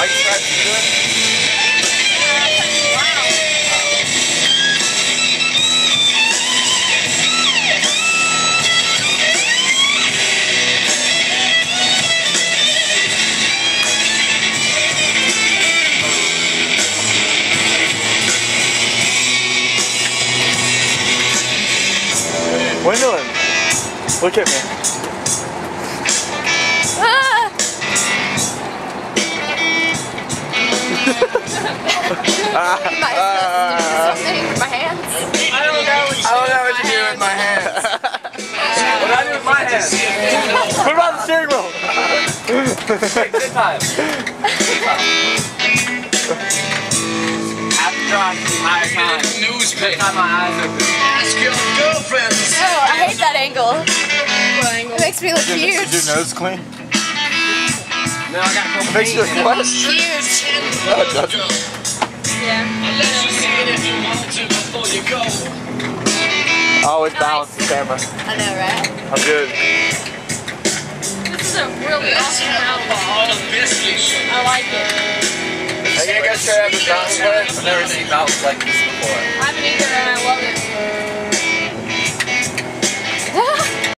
White stripes are good. What? Look at me. My, something with my hands. I don't know what I don't know what to do with my hands. What do I do with my hands? What about the steering wheel? Wait, good time. After drawing the entire time. Good time my eyes open. Ask your girlfriends. Oh, I hate that angle. It makes me look Is your nose clean? No, I got cocaine. Makes you in it. what? Huge. No, it doesn't. Yeah. Let you see it if you want to before you go. Oh, Always balance the camera. I know, right? I'm good. This is a really awesome album. On a biscuit. I like it. Are you gonna go straight the mountain cliff? I've never seen mountains like this before. I haven't either, and I love it.